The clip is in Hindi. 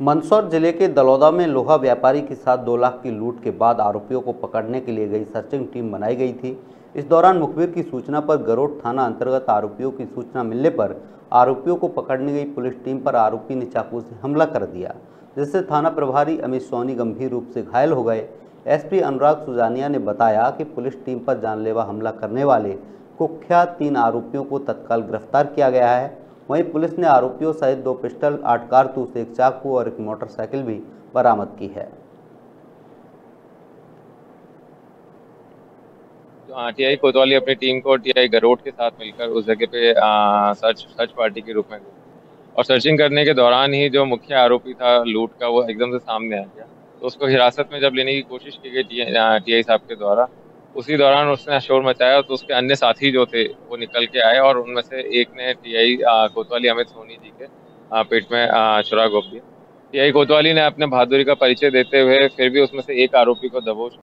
मंदसौर ज़िले के दलौदा में लोहा व्यापारी के साथ दो लाख की लूट के बाद आरोपियों को पकड़ने के लिए गई सर्चिंग टीम बनाई गई थी। इस दौरान मुखबिर की सूचना पर गरोट थाना अंतर्गत आरोपियों की सूचना मिलने पर आरोपियों को पकड़ने गई पुलिस टीम पर आरोपी ने चाकू से हमला कर दिया, जिससे थाना प्रभारी अमित सोनी गंभीर रूप से घायल हो गए। एसपी अनुराग सुजानिया ने बताया कि पुलिस टीम पर जानलेवा हमला करने वाले कुख्यात तीन आरोपियों को तत्काल गिरफ़्तार किया गया है। वहीं पुलिस ने आरोपियों सहित दो पिस्टल आठ कारतूस एक चाकू और एक मोटरसाइकिल भी बरामद की है। टीआई कोतवाली अपनी टीम को टीआई गरोट के साथ मिलकर उस जगह पे आ, सर्च सर्च पार्टी के रूप में और सर्चिंग करने के दौरान ही जो मुख्य आरोपी था लूट का वो एकदम से सामने आ गया। तो उसको हिरासत में जब लेने की कोशिश की गई टीआई साहब के द्वारा उसी दौरान उसने शोर मचाया तो उसके अन्य साथी जो थे, वो निकल के आए और उनमें से एक ने टीआई कोतवाली अमित सोनी जी के पेट में छुरा गोप दिया। टीआई कोतवाली ने अपने बहादुरी का परिचय देते हुए फिर भी उसमें से एक आरोपी को दबोच